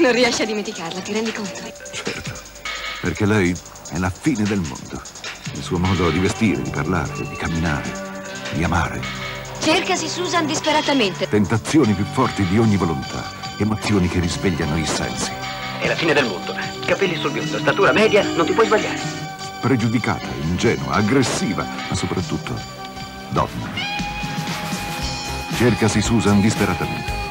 Non riesci a dimenticarla, ti rendi conto? Certo, perché lei è la fine del mondo. Il suo modo di vestire, di parlare, di camminare, di amare. Cercasi Susan disperatamente. Tentazioni più forti di ogni volontà. Emozioni che risvegliano i sensi. È la fine del mondo. Capelli sul biondo, statura media, non ti puoi sbagliare. Pregiudicata, ingenua, aggressiva, ma soprattutto donna. Cercasi Susan disperatamente.